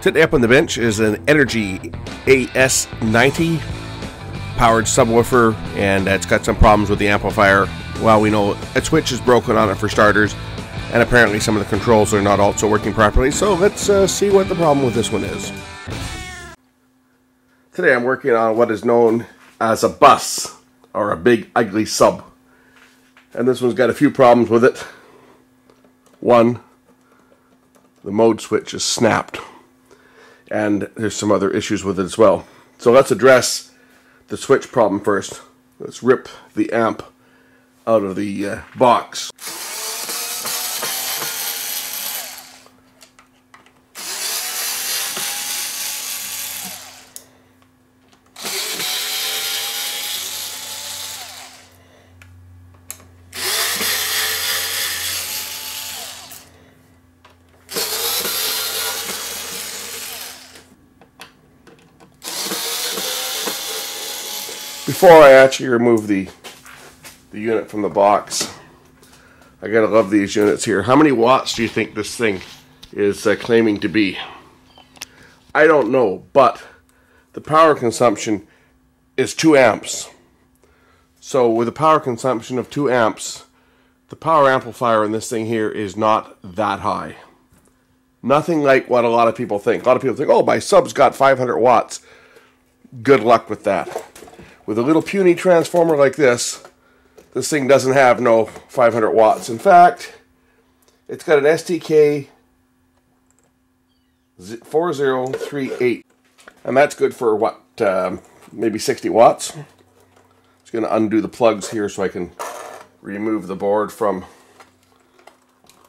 Sitting up on the bench is an Energy AS90 powered subwoofer, and it's got some problems with the amplifier. Well, we know a switch is broken on it for starters, and apparently some of the controls are not also working properly. So let's uh, see what the problem with this one is. Today I'm working on what is known as a bus, or a big ugly sub. And this one's got a few problems with it. One, the mode switch is snapped and there's some other issues with it as well. So let's address the switch problem first. Let's rip the amp out of the uh, box. Before I actually remove the the unit from the box, I gotta love these units here. How many watts do you think this thing is uh, claiming to be? I don't know, but the power consumption is 2 amps. So with a power consumption of 2 amps, the power amplifier in this thing here is not that high. Nothing like what a lot of people think. A lot of people think, oh, my sub's got 500 watts. Good luck with that with a little puny transformer like this, this thing doesn't have no 500 watts. In fact, it's got an STK 4038, and that's good for what, um, maybe 60 watts. Just going to undo the plugs here so I can remove the board from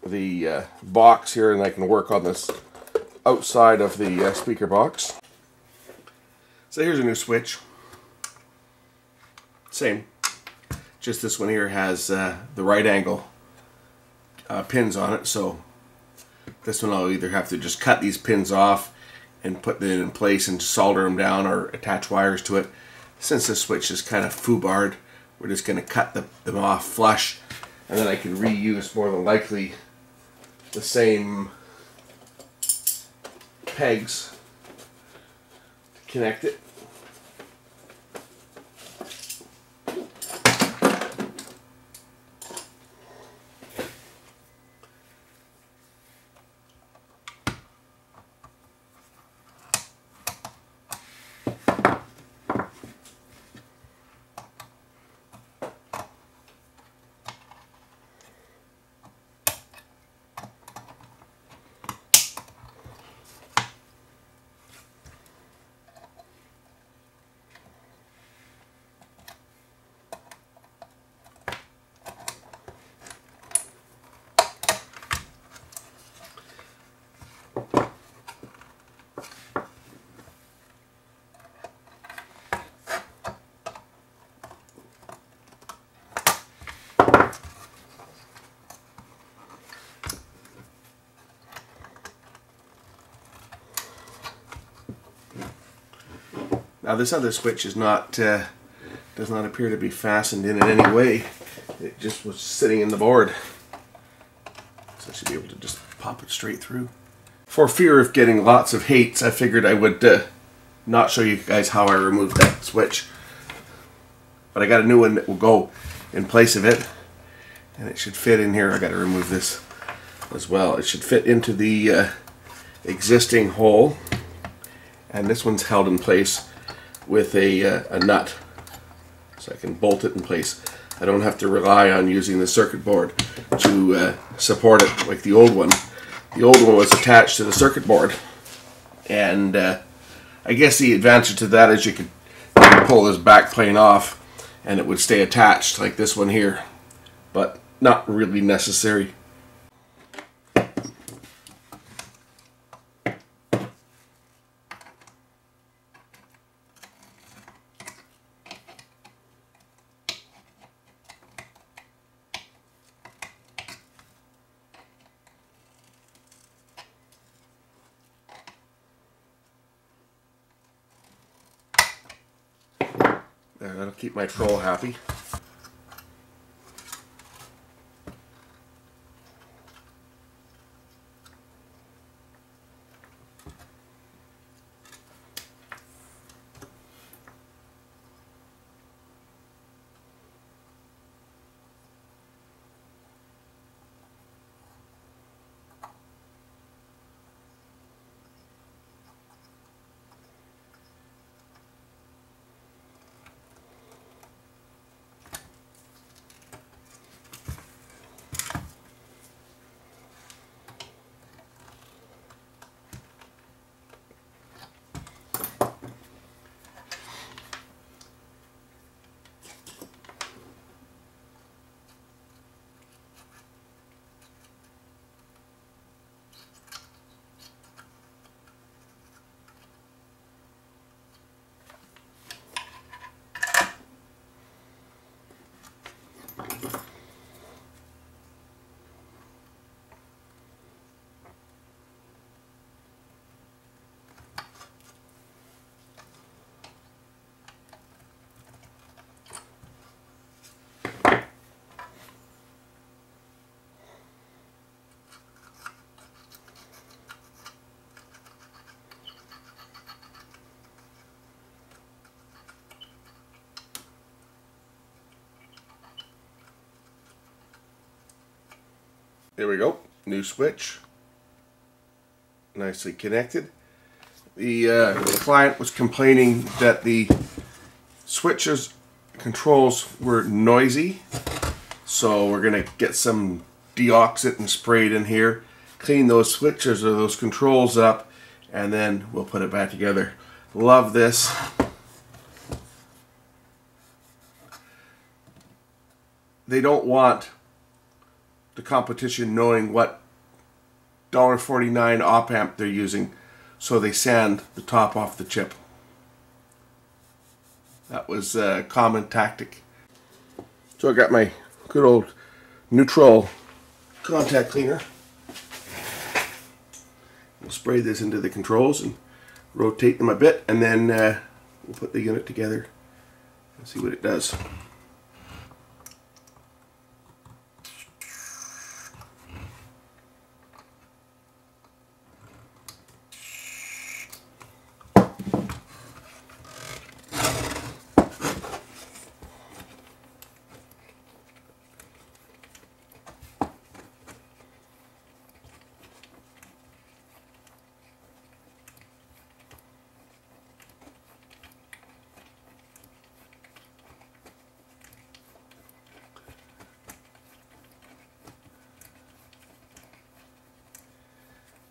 the uh, box here and I can work on this outside of the uh, speaker box. So here's a new switch. Same. Just this one here has uh, the right angle uh, pins on it, so this one I'll either have to just cut these pins off and put them in place and solder them down or attach wires to it. Since this switch is kind of foobarred, we're just going to cut the, them off flush and then I can reuse more than likely the same pegs to connect it. Now this other switch is not uh, does not appear to be fastened in in any way. It just was sitting in the board. So I should be able to just pop it straight through. For fear of getting lots of hates, I figured I would uh, not show you guys how I removed that switch. But I got a new one that will go in place of it. And it should fit in here. I got to remove this as well. It should fit into the uh, existing hole. And this one's held in place with a, uh, a nut so I can bolt it in place. I don't have to rely on using the circuit board to uh, support it like the old one. The old one was attached to the circuit board and uh, I guess the advantage to that is you could pull this back plane off and it would stay attached like this one here but not really necessary. That'll keep my troll happy. There we go. New switch. Nicely connected. The, uh, client was complaining that the switches controls were noisy. So we're going to get some DeoxIT and spray it in here. Clean those switches or those controls up. And then we'll put it back together. Love this. They don't want the competition knowing what $1.49 op amp they're using, so they sand the top off the chip. That was a common tactic. So I got my good old neutral contact cleaner. We'll spray this into the controls and rotate them a bit and then uh, we'll put the unit together and see what it does.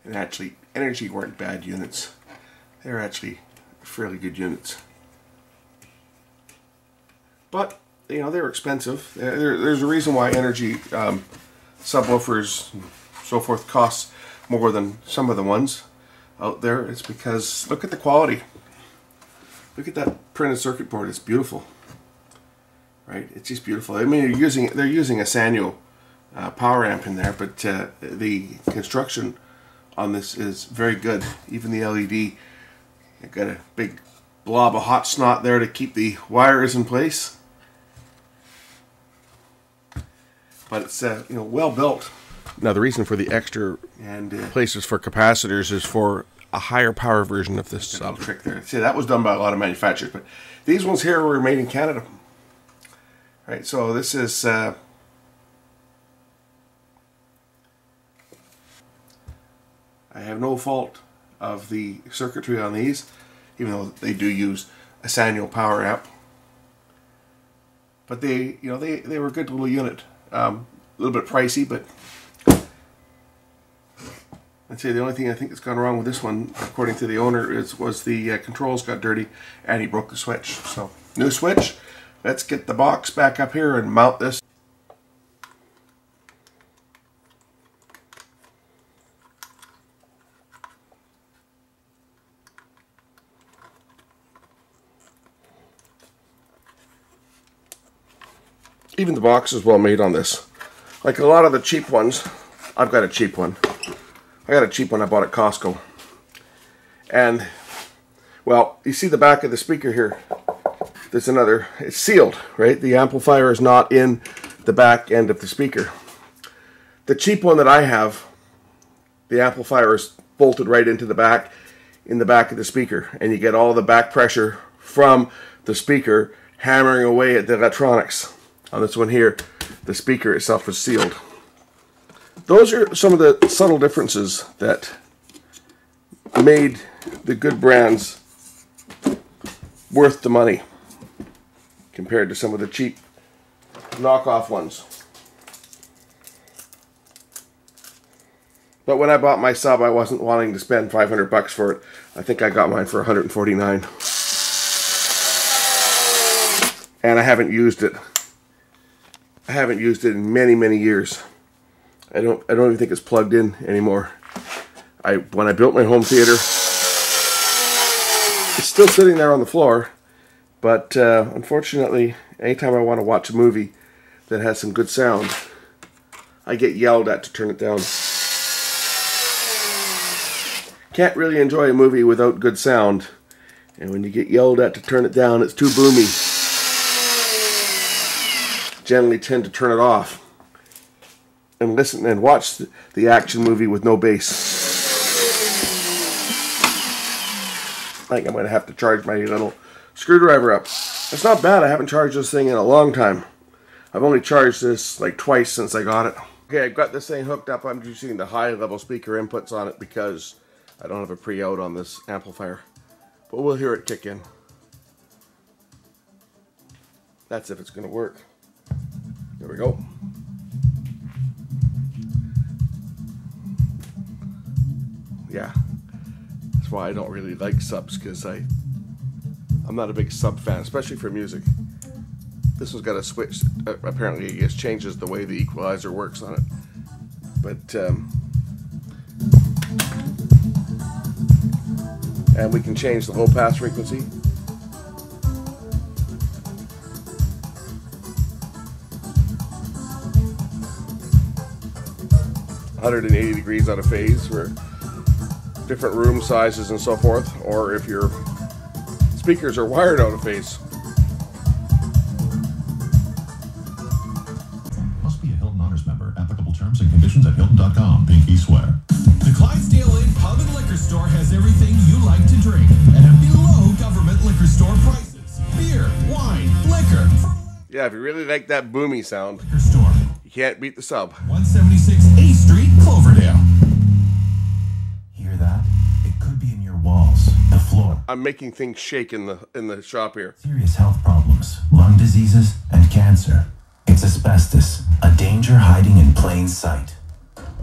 And actually, Energy weren't bad units. They're actually fairly good units. But, you know, they're expensive. There, there's a reason why Energy um, subwoofers and so forth cost more than some of the ones out there. It's because, look at the quality. Look at that printed circuit board. It's beautiful. Right? It's just beautiful. I mean, they're using, they're using a Sanyo uh, power amp in there, but uh, the construction on this is very good. Even the LED, I got a big blob of hot snot there to keep the wires in place. But it's uh, you know well built. Now the reason for the extra and uh, places for capacitors is for a higher power version of this sub. Trick there. See that was done by a lot of manufacturers, but these ones here were made in Canada. Right, so this is uh, I have no fault of the circuitry on these, even though they do use a Sanyo power amp. But they, you know, they, they were a good little unit. Um, a little bit pricey, but I'd say the only thing I think that's gone wrong with this one, according to the owner, is was the uh, controls got dirty and he broke the switch. So, new switch. Let's get the box back up here and mount this. Even the box is well made on this. Like a lot of the cheap ones, I've got a cheap one. I got a cheap one I bought at Costco. And, well, you see the back of the speaker here. There's another, it's sealed, right? The amplifier is not in the back end of the speaker. The cheap one that I have, the amplifier is bolted right into the back, in the back of the speaker. And you get all the back pressure from the speaker hammering away at the electronics. On this one here, the speaker itself is sealed. Those are some of the subtle differences that made the good brands worth the money compared to some of the cheap knockoff ones. But when I bought my sub, I wasn't wanting to spend 500 bucks for it. I think I got mine for 149. And I haven't used it I haven't used it in many, many years. I don't I don't even think it's plugged in anymore. I when I built my home theater, it's still sitting there on the floor, but uh, unfortunately, anytime I want to watch a movie that has some good sound, I get yelled at to turn it down. Can't really enjoy a movie without good sound, and when you get yelled at to turn it down, it's too boomy generally tend to turn it off and listen and watch the action movie with no bass. I think I'm going to have to charge my little screwdriver up. It's not bad. I haven't charged this thing in a long time. I've only charged this like twice since I got it. Okay, I've got this thing hooked up. I'm using the high level speaker inputs on it because I don't have a pre-out on this amplifier. But we'll hear it kick in. That's if it's going to work. There we go. Yeah. That's why I don't really like subs because I I'm not a big sub fan, especially for music. This one's got a switch. Uh, apparently, it changes the way the equalizer works on it. But um, and we can change the low pass frequency. Hundred and eighty degrees out of phase for different room sizes and so forth, or if your speakers are wired out of phase. Must be a Hilton Honors member. Applicable terms and conditions at Hilton.com. Pinky swear. The Clydesdale Inn Pub and Liquor Store has everything you like to drink and at below government liquor store prices. Beer, wine, liquor Yeah, if you really like that boomy sound, liquor store. you can't beat the sub. 176 I'm making things shake in the in the shop here. Serious health problems, lung diseases, and cancer. It's asbestos, a danger hiding in plain sight.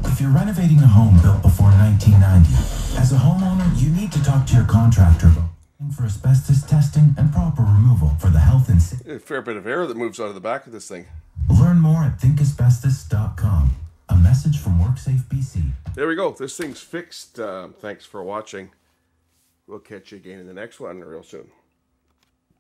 If you're renovating a home built before 1990, as a homeowner, you need to talk to your contractor for asbestos testing and proper removal for the health and safety. A fair bit of air that moves out of the back of this thing. Learn more at thinkasbestos.com. A message from WorkSafe BC. There we go. This thing's fixed. Um, thanks for watching. We'll catch you again in the next one real soon.